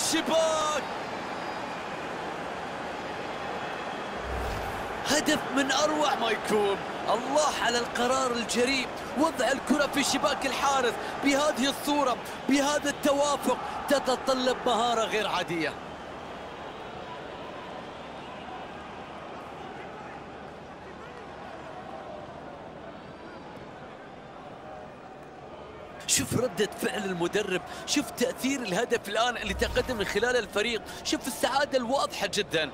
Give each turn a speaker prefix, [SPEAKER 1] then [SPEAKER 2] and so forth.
[SPEAKER 1] الشباك. هدف من أروع ما يكون. الله على القرار الجريء. وضع الكرة في شباك الحارس. بهذه الصورة بهذا التوافق تتطلب مهارة غير عادية. شوف ردة فعل المدرب شوف تأثير الهدف الآن اللي تقدم من خلال الفريق شوف السعادة الواضحة جداً.